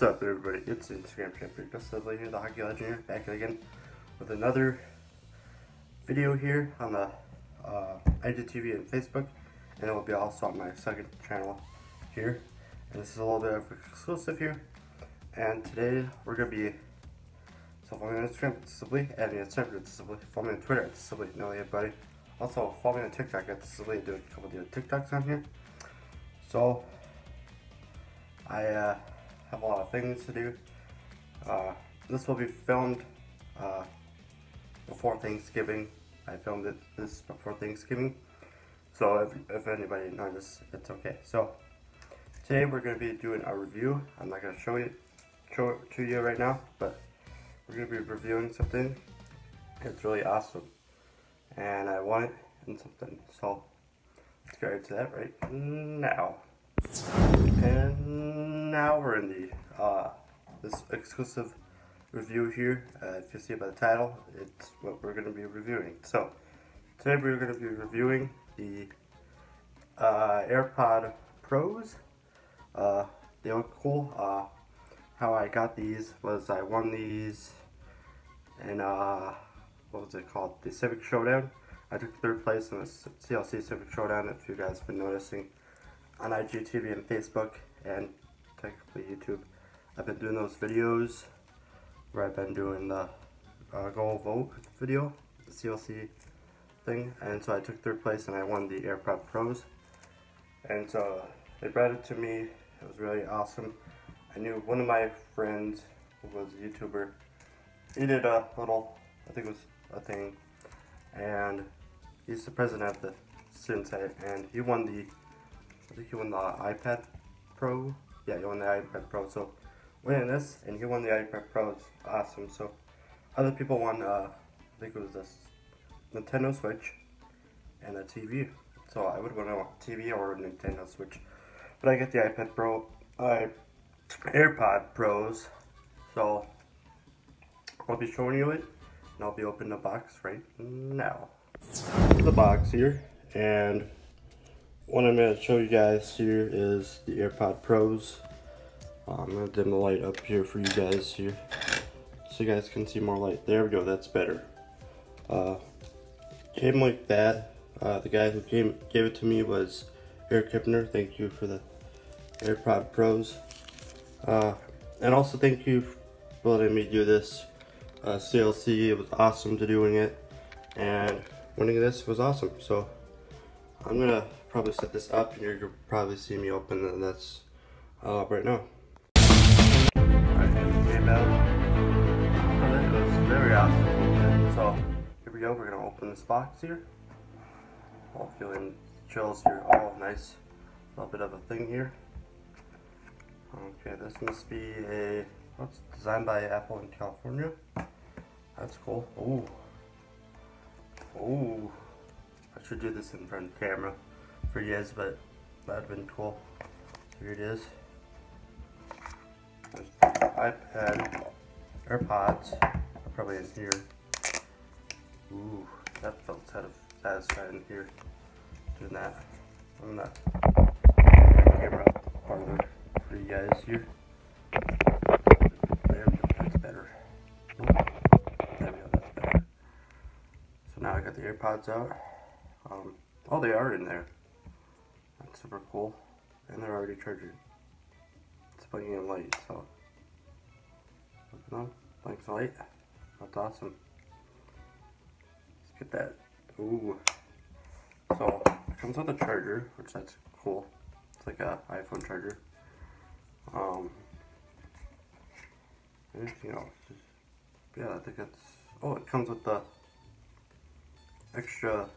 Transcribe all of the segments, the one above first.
What's up everybody, it's Instagram champion Sibley here, the Hockey Legend back again with another video here on the uh, IGTV and Facebook, and it will be also on my second channel here, and this is a little bit of exclusive here, and today we're going to be, so follow me on Instagram at Sibley, add me follow me on Twitter at Sibley, know buddy, also follow me on TikTok at Sibley, do a couple of the TikToks on here, so, I, uh, have a lot of things to do. Uh, this will be filmed uh, before Thanksgiving. I filmed it this before Thanksgiving. So if, if anybody noticed, it's okay. So today we're going to be doing a review. I'm not going to show it, show it to you right now, but we're going to be reviewing something. It's really awesome. And I want it in something. So let's get right to that right now. And now we're in the uh, this exclusive review here. Uh, if you see by the title, it's what we're going to be reviewing. So today we're going to be reviewing the uh, AirPod Pros. Uh, they look cool. Uh, how I got these was I won these in uh, what was it called? The Civic Showdown. I took third place in the CLC Civic Showdown. If you guys have been noticing on IGTV and Facebook and technically YouTube. I've been doing those videos where I've been doing the uh, Go Vote video, the CLC thing, and so I took third place and I won the AirPod Pros. And so they brought it to me, it was really awesome. I knew one of my friends who was a YouTuber, he did a little, I think it was a thing, and he's the president of the Sensei, and he won the I think he won the iPad Pro. Yeah, he won the iPad Pro. So winning this, and he won the iPad Pro. It's awesome. So other people won. Uh, I think it was this Nintendo Switch and a TV. So I would want a TV or a Nintendo Switch, but I get the iPad Pro, uh, AirPod Pros. So I'll be showing you it, and I'll be opening the box right now. The box here, and what I'm going to show you guys here is the AirPod Pros. Uh, I'm going to dim the light up here for you guys here so you guys can see more light. There we go, that's better. Uh, came like that. Uh, the guy who came gave it to me was Eric Kipner. Thank you for the AirPod Pros. Uh, and also thank you for letting me do this uh, CLC. It was awesome to doing it. And winning this was awesome. So I'm going to probably set this up and you're probably see me open and that's uh, right now. Alright, came out. Was very awesome. So here we go, we're gonna open this box here. All feeling chills here. Oh nice. A little bit of a thing here. Okay, this must be a what's designed by Apple in California. That's cool. Ooh. Ooh. I should do this in front of camera for you guys, but that'd been cool. Here it is. There's iPad, AirPods, probably in here. Ooh, that felt satisfying here. Doing that. I'm gonna camera farther for you guys here. There that's better. So now I got the AirPods out. Um, oh, they are in there super cool. And they're already charging. It's blinking in light, so. Open them, blinks light. That's awesome. Let's get that. Ooh. So, it comes with a charger, which that's cool. It's like a iPhone charger. Um, anything else? Yeah, I think it's, oh, it comes with the extra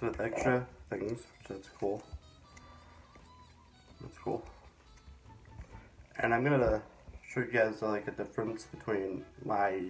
with extra things, which that's cool. That's cool. And I'm gonna show you guys like a difference between my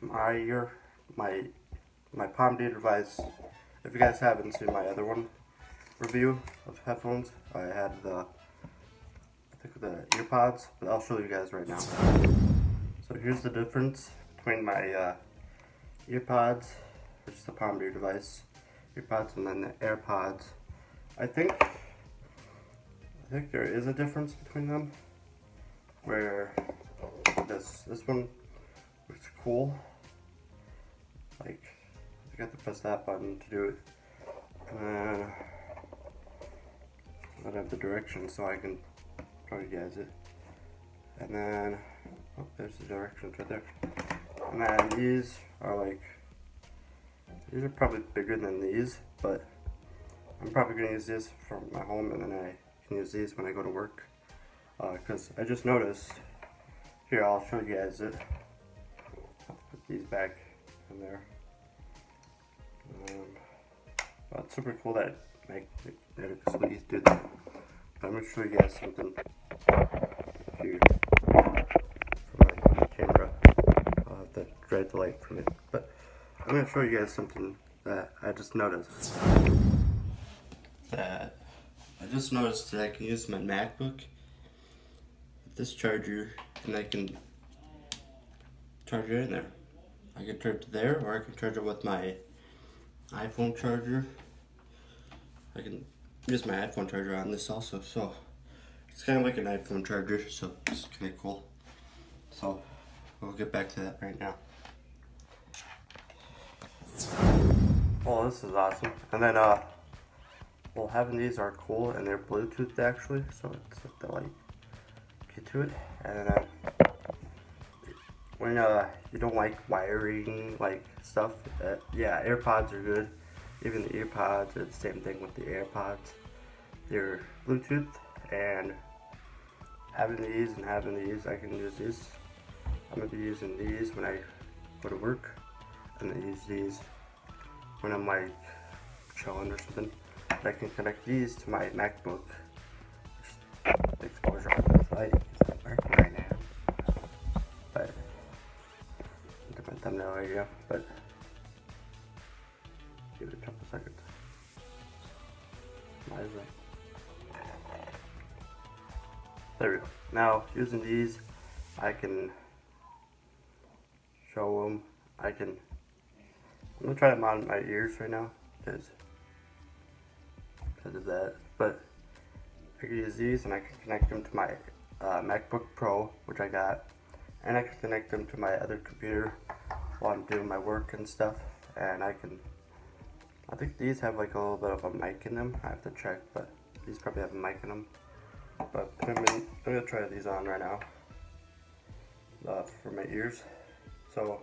my ear, my my Palm Data device. If you guys haven't seen my other one review of headphones, I had the I think the earpods, but I'll show you guys right now. So here's the difference between my uh, earpods which is the Palm Beer device, earpods, and then the AirPods. I think I think there is a difference between them. Where this this one looks cool. Like I got to press that button to do it. And then I have the directions so I can show you guys it. And then oh, there's the directions right there. And then these are like these are probably bigger than these, but I'm probably gonna use this for my home and then I can use these when I go to work. Because uh, I just noticed, here I'll show you guys it. Put these back in there. Um, well, it's super cool that make Netflix do that. I'm gonna show you guys something here from my camera. I'll have to drag the light from it. I'm gonna show you guys something that I just noticed. That I just noticed that I can use my MacBook with this charger and I can charge it in there. I can charge it there or I can charge it with my iPhone charger. I can use my iPhone charger on this also, so it's kind of like an iPhone charger, so it's kind of cool. So we'll get back to that right now. Oh, this is awesome. And then, uh, well, having these are cool, and they're Bluetooth actually, so it's like the light get to it. And then, uh, when uh, you don't like wiring like stuff, uh, yeah, AirPods are good. Even the EarPods are the same thing with the AirPods. They're Bluetooth, and having these and having these, I can use these. I'm gonna be using these when I go to work, and I use these when I'm like chilling or something. I can connect these to my MacBook. The exposure on this light is not working right now. But different thumbnail here. But give it a couple seconds. Might. There we go. Now using these, I can show them. I can. I'm gonna try them on my ears right now because because of that. But I can use these and I can connect them to my uh, MacBook Pro, which I got, and I can connect them to my other computer while I'm doing my work and stuff. And I can, I think these have like a little bit of a mic in them. I have to check, but these probably have a mic in them. But put them in, I'm gonna try these on right now uh, for my ears. So,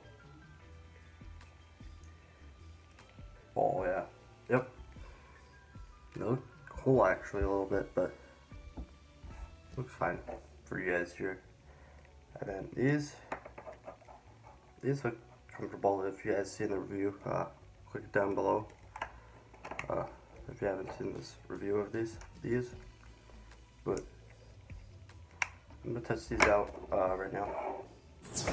oh yeah, yep. Look cool actually a little bit, but looks fine for you guys here. And then these, these look comfortable. If you guys seen the review, uh, click down below. Uh, if you haven't seen this review of these, these, but I'm gonna test these out uh, right now. So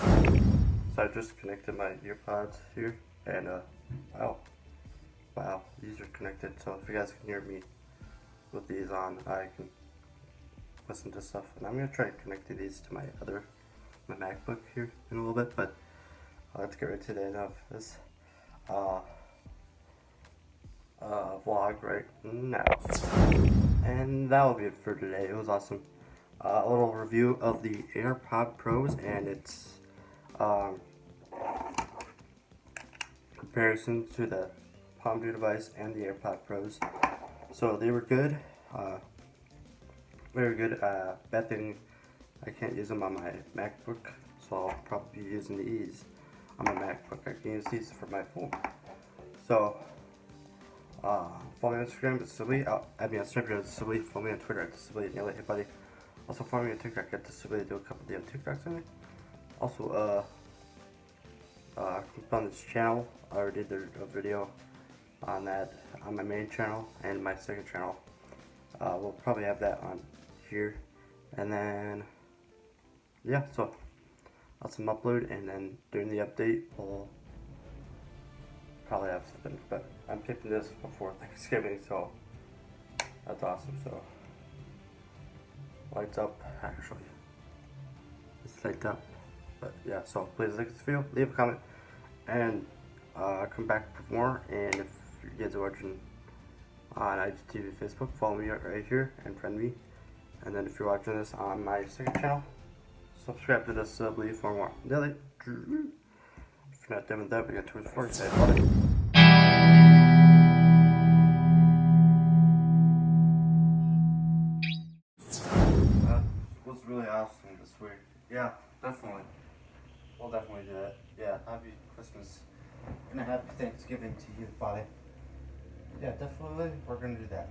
I just connected my earpods here, and uh, wow, wow, these are connected. So if you guys can hear me with these on, I can listen to stuff. And I'm gonna try connecting these to my other, my MacBook here in a little bit. But let's get right to the end of this uh, uh, vlog right now. And that will be it for today. It was awesome. Uh, a little review of the AirPod Pros and its um, comparison to the Palm 2 device and the AirPod Pros. So they were good. Uh, very good. Uh, bad thing, I can't use them on my MacBook, so I'll probably be using these on my MacBook. I can use these for my phone. So, uh, follow me on Instagram at Sibley. Uh, add me on Snapchat at Sibley. Follow me on Twitter at Sibley. It, hey buddy. Also follow me on TikTok at Sibley. Do a couple damn TikToks on it. Also, uh, uh, click on this channel. I already did a video on that on my main channel and my second channel. Uh, we'll probably have that on here. And then, yeah, so I'll some upload and then during the update, we'll probably have something. But I'm keeping this before Thanksgiving, so that's awesome. So, lights up, actually. It's lights up. But yeah, so please like this video, leave a comment, and uh, come back for more. And if guys are watching on IGTV Facebook, follow me right here and friend me. And then if you're watching this on my second channel, subscribe to this uh, believe for more. Nelly. If you're not done with that, we got two or four. Say buddy. Really awesome this week. Yeah, definitely. We'll definitely do that. Yeah, happy Christmas and a happy Thanksgiving to you, buddy. Yeah, definitely. We're gonna do that.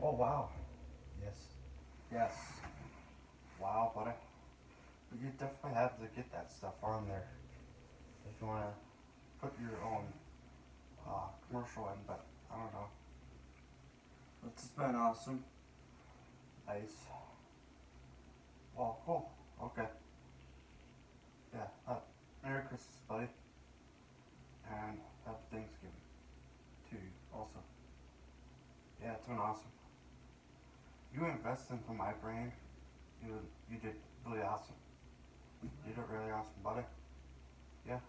Oh wow. Yes. Yes. Wow, buddy. You definitely have to get that stuff on there if you wanna put your own uh, commercial in. But I don't know. It's been awesome. Nice. Oh, cool. Okay. Yeah. Uh, Merry Christmas, buddy. And Happy Thanksgiving to you also. Yeah, it's been awesome. You invest into my brain. You you did really awesome. You did really awesome, buddy. Yeah.